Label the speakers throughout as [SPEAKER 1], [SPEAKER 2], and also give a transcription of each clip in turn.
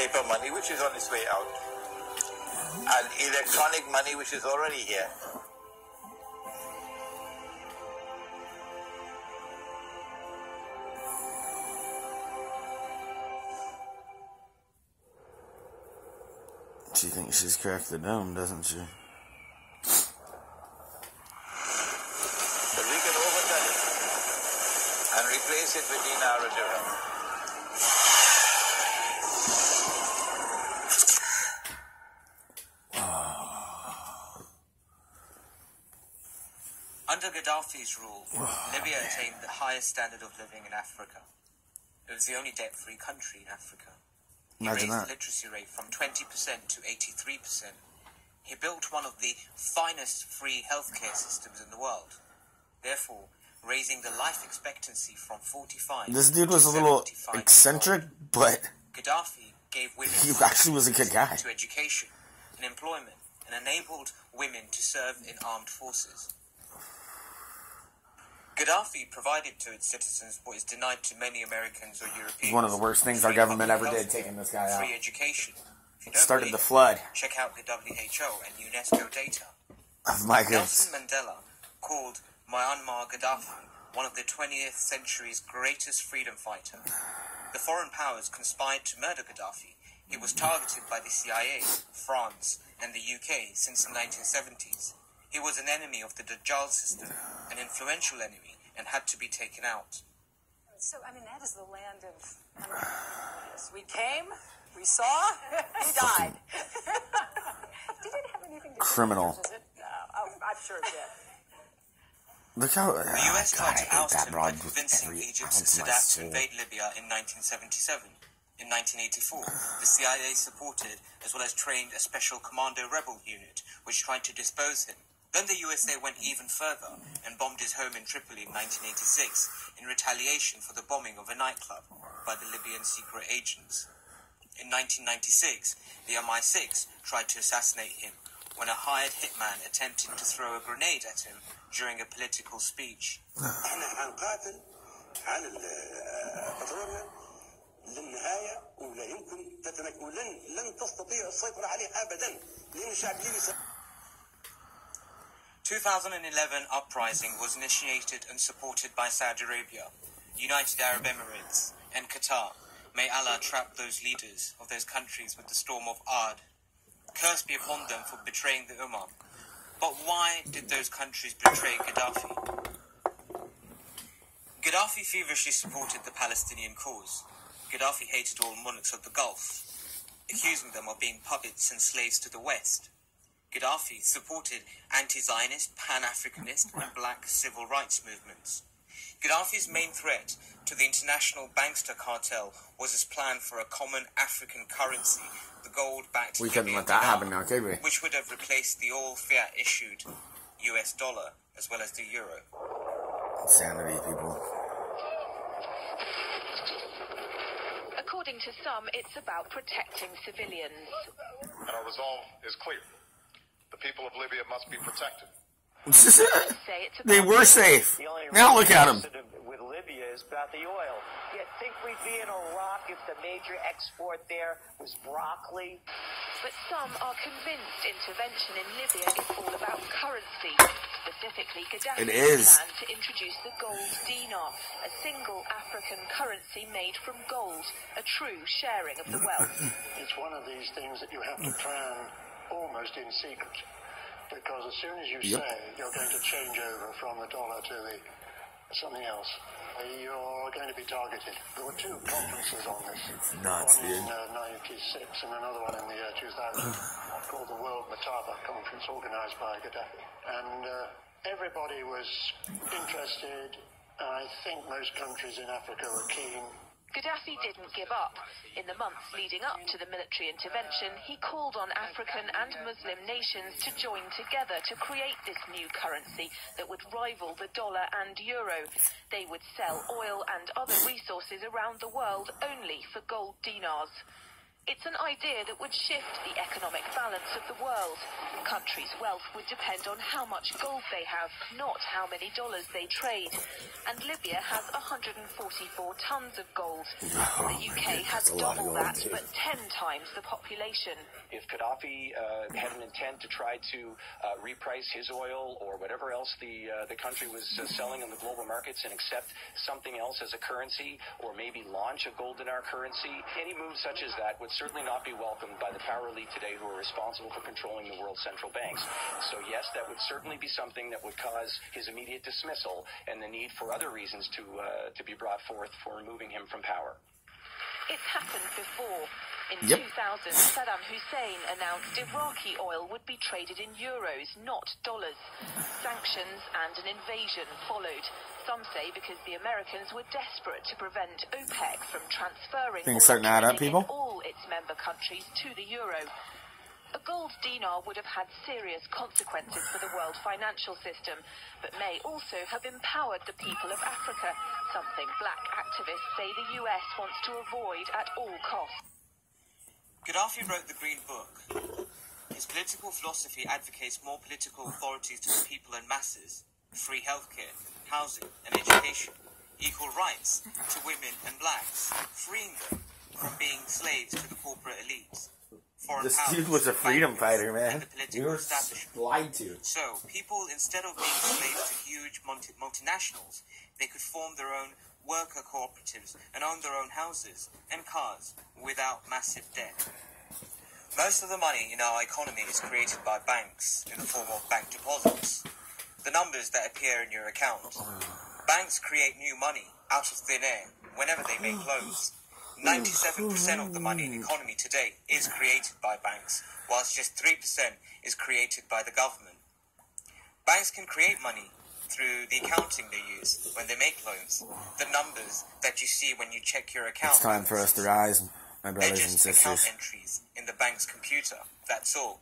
[SPEAKER 1] paper money, which is on its way out, and electronic money, which is already here.
[SPEAKER 2] She thinks she's cracked the dome, doesn't she?
[SPEAKER 1] But we can overturn it and replace it with dinar or
[SPEAKER 3] Under Gaddafi's rule, Libya attained the highest standard of living in Africa. It was the only debt-free country in Africa. He
[SPEAKER 2] Imagine
[SPEAKER 3] raised
[SPEAKER 2] that.
[SPEAKER 3] the literacy rate from 20% to 83%. He built one of the finest free healthcare systems in the world. Therefore, raising the life expectancy from 45
[SPEAKER 2] This dude was a little eccentric, but
[SPEAKER 3] Gaddafi gave women
[SPEAKER 2] he actually was a good guy.
[SPEAKER 3] to education and employment and enabled women to serve in armed forces. Gaddafi provided to its citizens what is denied to many Americans or Europeans.
[SPEAKER 2] one of the worst things our government ever did, taking this guy out.
[SPEAKER 3] Free education. If
[SPEAKER 2] started
[SPEAKER 3] believe
[SPEAKER 2] the flood
[SPEAKER 3] Check out the WHO and UNESCO data.
[SPEAKER 2] of migrants.
[SPEAKER 3] Nelson Mandela called Muammar Gaddafi one of the 20th century's greatest freedom fighter. The foreign powers conspired to murder Gaddafi. He was targeted by the CIA, France, and the UK since the 1970s. He was an enemy of the Dajjal system, an influential enemy, and had to be taken out.
[SPEAKER 4] So, I mean, that is the land of. I mean, yes, we came, we saw, he died. did it have anything to do
[SPEAKER 2] Criminal.
[SPEAKER 4] with it? No, oh, I'm sure it did.
[SPEAKER 2] Look how
[SPEAKER 3] The
[SPEAKER 2] uh,
[SPEAKER 3] US
[SPEAKER 2] God,
[SPEAKER 3] tried to
[SPEAKER 2] hate
[SPEAKER 3] oust
[SPEAKER 2] that
[SPEAKER 3] him by
[SPEAKER 2] broad with
[SPEAKER 3] convincing
[SPEAKER 2] every
[SPEAKER 3] Egypt's
[SPEAKER 2] ounce of my
[SPEAKER 3] Sadat to invade Libya in 1977. In 1984, the CIA supported as well as trained a special commando rebel unit which tried to dispose him. Then the USA went even further and bombed his home in Tripoli in 1986 in retaliation for the bombing of a nightclub by the Libyan secret agents. In 1996, the MI6 tried to assassinate him when a hired hitman attempted to throw a grenade at him during a political speech.
[SPEAKER 5] احنا هنقاتل على البترول للنهايه ولا يمكن تتمكن ولن لن تستطيع السيطره عليه ابدا لان الشعب الليبي
[SPEAKER 3] 2011 uprising was initiated and supported by Saudi Arabia, United Arab Emirates, and Qatar. May Allah trap those leaders of those countries with the storm of Ard. Curse be upon them for betraying the Ummah. But why did those countries betray Gaddafi? Gaddafi feverishly supported the Palestinian cause. Gaddafi hated all monarchs of the Gulf, accusing them of being puppets and slaves to the West. Gaddafi supported anti-Zionist, pan-Africanist and black civil rights movements. Gaddafi's main threat to the international bankster cartel was his plan for a common African currency, the gold-backed
[SPEAKER 2] We couldn't let that
[SPEAKER 3] dinar,
[SPEAKER 2] happen now, could we?
[SPEAKER 3] which would have replaced the all fiat-issued US dollar as well as the euro.
[SPEAKER 2] Insanity, people.
[SPEAKER 6] According to some, it's about protecting civilians.
[SPEAKER 7] And our resolve is clear. The people of Libya must be protected.
[SPEAKER 2] They were safe. Now look at them.
[SPEAKER 8] With Libya is about the oil. You think we'd be in Iraq if the major export there was broccoli?
[SPEAKER 6] But some are convinced intervention in Libya is all about currency. Specifically, Gaddafi's
[SPEAKER 2] It is.
[SPEAKER 6] plan to introduce the gold dinar, a single African currency made from gold, a true sharing of the wealth.
[SPEAKER 9] It's one of these things that you have to plan almost in secret. Because as soon as you
[SPEAKER 2] Yep.
[SPEAKER 9] say you're going to change over from the dollar to the something else, uh, you're going to be targeted. There were two conferences on this.
[SPEAKER 2] nuts,
[SPEAKER 9] one in uh, 96 and another one in the year 2000 called the World Mathaba Conference organized by Gaddafi. And uh, everybody was interested. And I think most countries in Africa were keen.
[SPEAKER 6] Gaddafi didn't give up. In the months leading up to the military intervention, he called on African and Muslim nations to join together to create this new currency that would rival the dollar and euro. They would sell oil and other resources around the world only for gold dinars. It's an idea that would shift the economic balance of the world. Countries' wealth would depend on how much gold they have, not how many dollars they trade. And Libya has 144 tons of gold.
[SPEAKER 2] Oh,
[SPEAKER 6] the UK
[SPEAKER 2] man,
[SPEAKER 6] has
[SPEAKER 2] that's a lot of
[SPEAKER 6] double that,
[SPEAKER 2] dude.
[SPEAKER 6] but 10 times the population.
[SPEAKER 10] If Gaddafi uh, had an intent to try to uh, reprice his oil or whatever else the uh, the country was uh, selling in the global markets and accept something else as a currency, or maybe launch a gold dinar currency, any move such as that would certainly not be welcomed by the power elite today who are responsible for controlling the world's central banks. So yes, that would certainly be something that would cause his immediate dismissal and the need for other reasons to uh, to be brought forth for removing him from power.
[SPEAKER 6] It's happened before. In
[SPEAKER 2] Yep.
[SPEAKER 6] 2000, Saddam Hussein announced Iraqi oil would be traded in euros, not dollars. Sanctions and an invasion followed. Some say because the Americans were desperate to prevent OPEC from transferring
[SPEAKER 2] Things
[SPEAKER 6] oil
[SPEAKER 2] starting to add up, people?
[SPEAKER 6] all its member countries to the euro. A gold dinar would have had serious consequences for the world financial system, but may also have empowered the people of Africa, something black activists say the US wants to avoid at all costs.
[SPEAKER 3] Gaddafi wrote the Green Book. His political philosophy advocates more political authority to the people and masses, free healthcare, housing and education, equal rights to women and blacks, freeing them from being slaves to the corporate elites.
[SPEAKER 2] This
[SPEAKER 3] powers,
[SPEAKER 2] dude was a freedom fighter, man. You were lied to.
[SPEAKER 3] So, people, instead of being slaves to huge multi- multinationals, they could form their own worker cooperatives and own their own houses and cars without massive debt. Most of the money in our economy is created by banks in the form of bank deposits. The numbers that appear in your account. Banks create new money out of thin air whenever they make loans. 97% of the money in the economy today is created by banks, whilst just 3% is created by the government. Banks can create money through the accounting they use when they make loans. The numbers that you see when you check your account.
[SPEAKER 2] It's time for us to rise, my brothers and
[SPEAKER 3] just account
[SPEAKER 2] sisters.
[SPEAKER 3] entries in the bank's computer. That's all.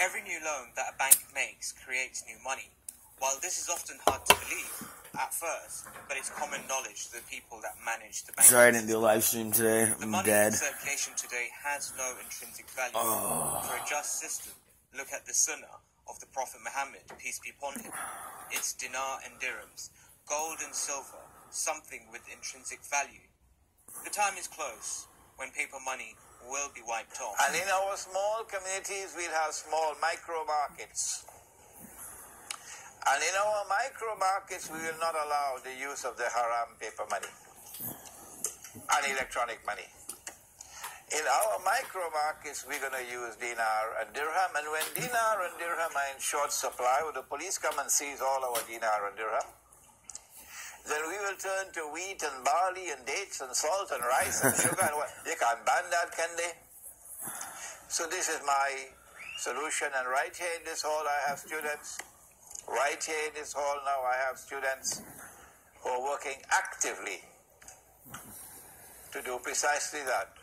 [SPEAKER 3] Every new loan that a bank makes creates new money. While this is often hard to believe at first, but it's common knowledge to the people that manage the bank.
[SPEAKER 2] Sorry I didn't do a live stream today. I'm the
[SPEAKER 3] money
[SPEAKER 2] dead.
[SPEAKER 3] in circulation today has no intrinsic value.
[SPEAKER 2] Oh.
[SPEAKER 3] For a just system, look at the sunnah of the Prophet Muhammad, peace be upon him. It's dinar and dirhams, gold and silver, something with intrinsic value. The time is close when paper money will be wiped off.
[SPEAKER 1] And in our small communities, we'll have small micro markets. And in our micro markets, we will not allow the use of the haram paper money and electronic money. In our micro markets, we're going to use dinar and dirham. And when dinar and dirham are in short supply, when the police come and seize all our dinar and dirham, then we will turn to wheat and barley and dates and salt and rice and sugar. and what. They can't ban that, can they? So this is my solution. And right here in this hall, I have students. Right here in this hall now, I have students who are working actively to do precisely that.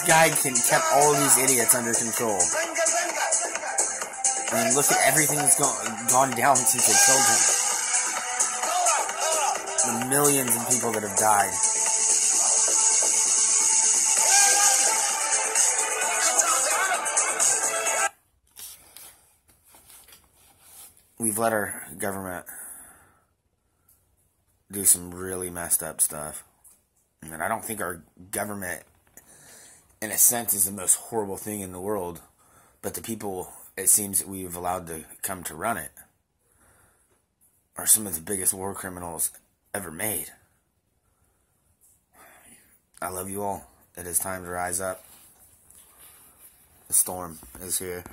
[SPEAKER 2] This guy can kept all these idiots under control. I mean, look at everything that's gone gone down since they killed him. The millions of people that have died. We've let our government do some really messed up stuff. And I don't think our government, in a sense, is the most horrible thing in the world. But the people it seems that we've allowed to come to run it are some of the biggest war criminals ever made. I love you all. It is time to rise up. The storm is here.